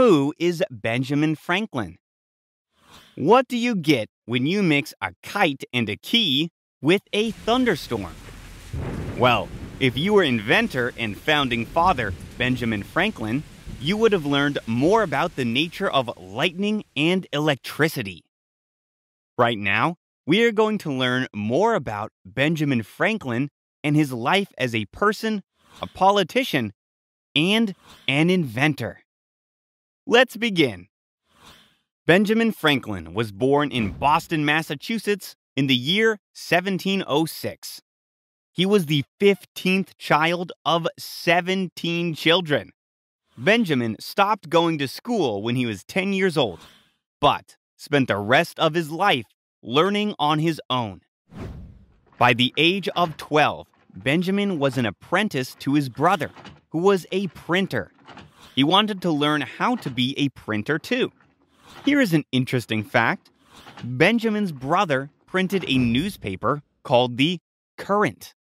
Who is Benjamin Franklin? What do you get when you mix a kite and a key with a thunderstorm? Well, if you were inventor and founding father Benjamin Franklin, you would have learned more about the nature of lightning and electricity. Right now, we are going to learn more about Benjamin Franklin and his life as a person, a politician, and an inventor. Let's begin. Benjamin Franklin was born in Boston, Massachusetts in the year 1706. He was the 15th child of 17 children. Benjamin stopped going to school when he was 10 years old, but spent the rest of his life learning on his own. By the age of 12, Benjamin was an apprentice to his brother, who was a printer. He wanted to learn how to be a printer too. Here is an interesting fact Benjamin's brother printed a newspaper called the Courant.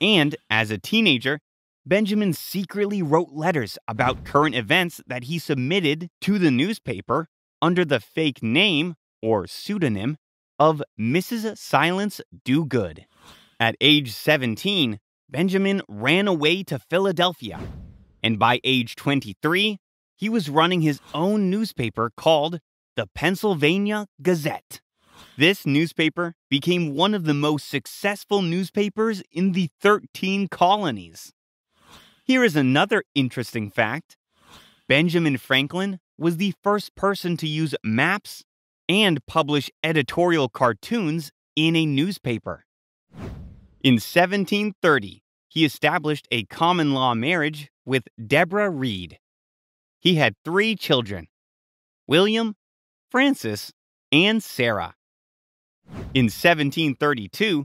And as a teenager, Benjamin secretly wrote letters about current events that he submitted to the newspaper under the fake name or pseudonym of Mrs. Silence Dogood. At age 17, Benjamin ran away to Philadelphia, and by age 23, he was running his own newspaper called the Pennsylvania Gazette. This newspaper became one of the most successful newspapers in the 13 colonies. Here is another interesting fact Benjamin Franklin was the first person to use maps and publish editorial cartoons in a newspaper. In 1730, he established a common law marriage with Deborah Read. He had three children William, Francis, and Sarah. In 1732,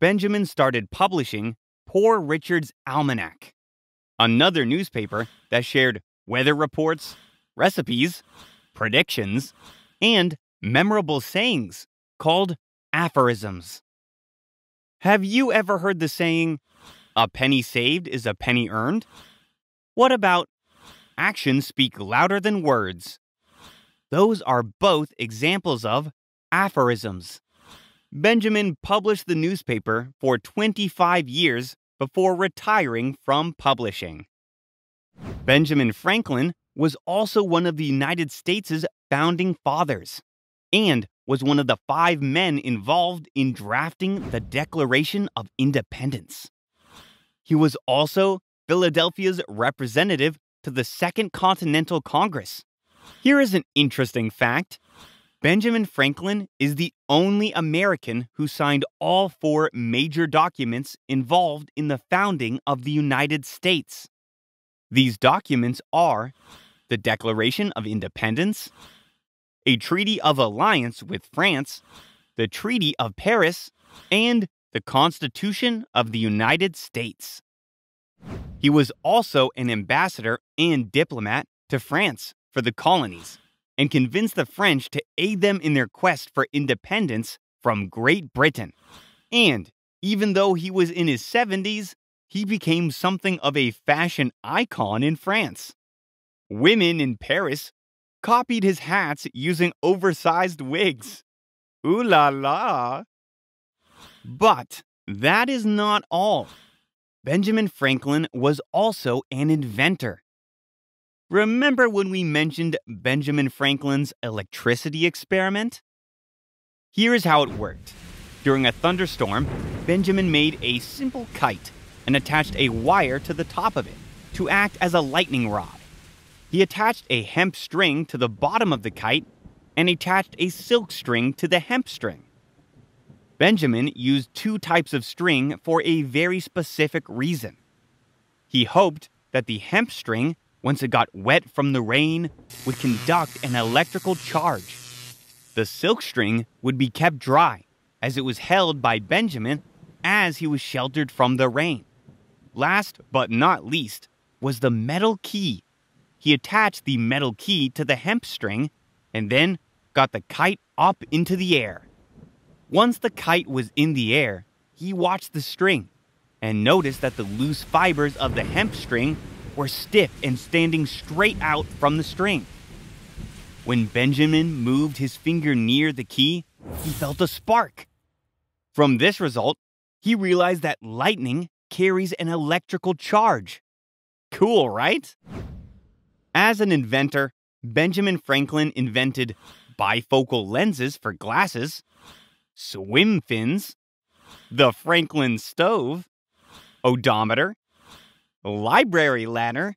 Benjamin started publishing Poor Richard's Almanac, another newspaper that shared weather reports, recipes, predictions, and memorable sayings called aphorisms. Have you ever heard the saying, a penny saved is a penny earned? What about actions speak louder than words? Those are both examples of aphorisms. Benjamin published the newspaper for 25 years before retiring from publishing. Benjamin Franklin was also one of the United States' founding fathers and was one of the five men involved in drafting the Declaration of Independence. He was also Philadelphia's representative to the Second Continental Congress. Here is an interesting fact Benjamin Franklin is the only American who signed all four major documents involved in the founding of the United States. These documents are the Declaration of Independence, a Treaty of Alliance with France, the Treaty of Paris, and the Constitution of the United States. He was also an ambassador and diplomat to France for the colonies and convinced the French to aid them in their quest for independence from Great Britain. And even though he was in his 70s, he became something of a fashion icon in France. Women in Paris copied his hats using oversized wigs. Ooh la la! But that is not all. Benjamin Franklin was also an inventor. Remember when we mentioned Benjamin Franklin's electricity experiment? Here is how it worked. During a thunderstorm, Benjamin made a simple kite and attached a wire to the top of it to act as a lightning rod. He attached a hemp string to the bottom of the kite and attached a silk string to the hemp string. Benjamin used two types of string for a very specific reason. He hoped that the hemp string once it got wet from the rain, would conduct an electrical charge. The silk string would be kept dry, as it was held by Benjamin as he was sheltered from the rain. Last but not least was the metal key. He attached the metal key to the hemp string and then got the kite up into the air. Once the kite was in the air, he watched the string and noticed that the loose fibers of the hemp string were stiff and standing straight out from the string. When Benjamin moved his finger near the key, he felt a spark. From this result, he realized that lightning carries an electrical charge. Cool, right? As an inventor, Benjamin Franklin invented bifocal lenses for glasses, swim fins, the Franklin stove, odometer, library ladder,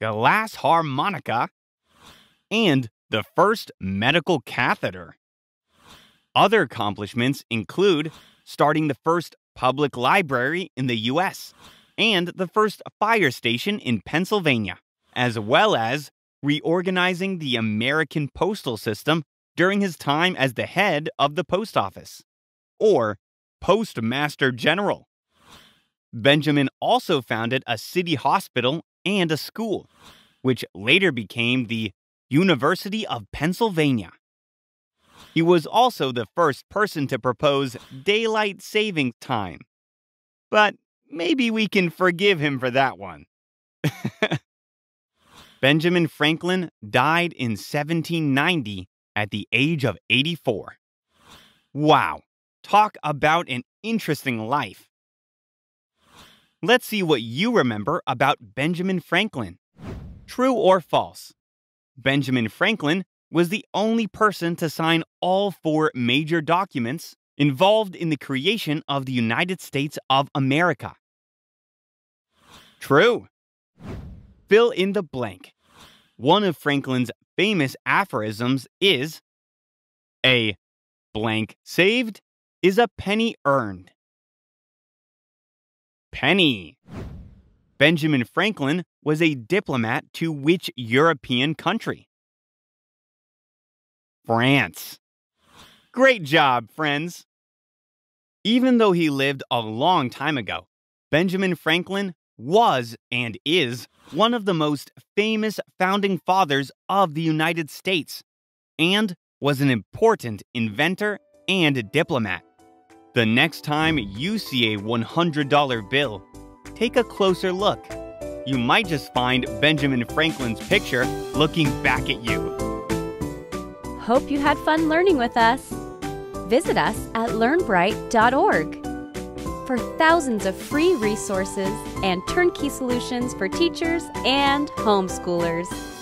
glass harmonica, and the first medical catheter. Other accomplishments include starting the first public library in the US and the first fire station in Pennsylvania, as well as reorganizing the American postal system during his time as the head of the post office, or Postmaster General. Benjamin also founded a city hospital and a school, which later became the University of Pennsylvania. He was also the first person to propose daylight saving time. But maybe we can forgive him for that one. Benjamin Franklin died in 1790 at the age of 84. Wow, talk about an interesting life. Let's see what you remember about Benjamin Franklin. True or false? Benjamin Franklin was the only person to sign all four major documents involved in the creation of the United States of America. True. Fill in the blank. One of Franklin's famous aphorisms is A blank saved is a penny earned. Penny. Benjamin Franklin was a diplomat to which European country? France. Great job, friends. Even though he lived a long time ago, Benjamin Franklin was and is one of the most famous founding fathers of the United States and was an important inventor and diplomat. The next time you see a $100 bill, take a closer look. You might just find Benjamin Franklin's picture looking back at you. Hope you had fun learning with us. Visit us at learnbright.org for thousands of free resources and turnkey solutions for teachers and homeschoolers.